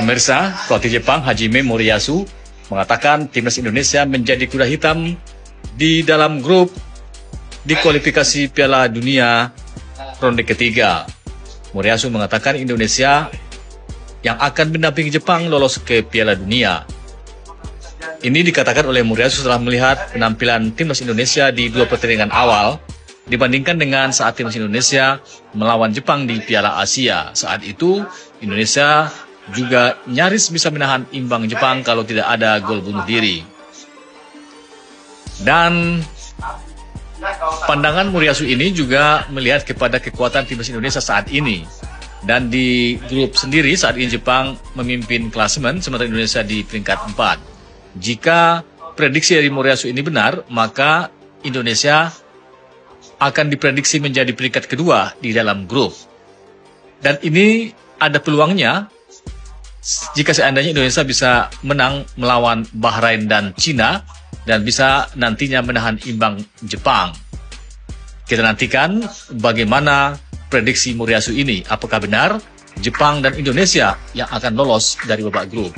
Pemirsa, pelatih Jepang Hajime Moriyasu mengatakan timnas Indonesia menjadi kuda hitam di dalam grup di kualifikasi Piala Dunia ronde ketiga. Moriyasu mengatakan Indonesia yang akan mendampingi Jepang lolos ke Piala Dunia. Ini dikatakan oleh Moriyasu setelah melihat penampilan timnas Indonesia di dua pertandingan awal dibandingkan dengan saat timnas Indonesia melawan Jepang di Piala Asia. Saat itu Indonesia juga nyaris bisa menahan imbang Jepang kalau tidak ada gol bunuh diri. Dan pandangan Muriasu ini juga melihat kepada kekuatan timnas Indonesia saat ini. Dan di grup sendiri saat ini Jepang memimpin klasemen sementara Indonesia di peringkat 4. Jika prediksi dari Moriyasu ini benar, maka Indonesia akan diprediksi menjadi peringkat kedua di dalam grup. Dan ini ada peluangnya jika seandainya Indonesia bisa menang melawan Bahrain dan Cina dan bisa nantinya menahan imbang Jepang. Kita nantikan bagaimana prediksi Moriyasu ini. Apakah benar Jepang dan Indonesia yang akan lolos dari babak grup?